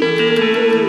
Música